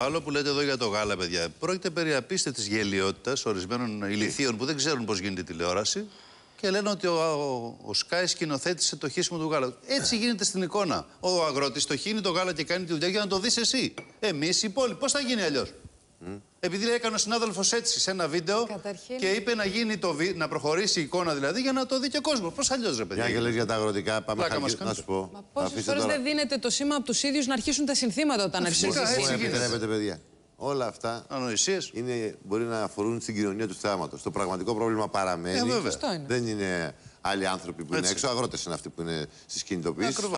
Άλλο που λέτε εδώ για το γάλα, παιδιά. Πρόκειται περί απίστευτης γελιότητας ορισμένων ηλικίων που δεν ξέρουν πώς γίνεται η τηλεόραση και λένε ότι ο, ο, ο Σκάι σκηνοθέτησε το χύσιμο του γάλα. Έτσι γίνεται στην εικόνα. Ο αγρότης το χύνει το γάλα και κάνει τη δουλειά για να το δεις εσύ. Εμείς οι υπόλοιποι. Πώς θα γίνει αλλιώς; Επειδή έκανε ο συνάδελφος έτσι σε ένα βίντεο Καταρχήν- και είπε να, γίνει το βι... να προχωρήσει η εικόνα δηλαδή για να το δει και ο κόσμος. Πώς αλλιώς, ρε παιδιά. Μια και λες για τα αγροτικά, πάμε Πλάκα μας χαλκι... να κάνετε. σου πω. Μα πόσες Αφήστε φορές τώρα. δεν δίνεται το σήμα από τους ίδιους να αρχίσουν τα συνθήματα όταν αρχίζουν. φυσικά, τις έτσι Μου γίνεται. επιτρέπετε, παιδιά. Όλα αυτά Ανοησίες. είναι, μπορεί να αφορούν στην κοινωνία του θέματο. Το πραγματικό πρόβλημα παραμένει. Ε, βέβαια. Αυτό είναι. Δεν είναι άλλοι άνθρωποι που είναι Έτσι. έξω, αγρότες είναι αυτοί που είναι στις κινητοποιήσεις. Ακριβώς.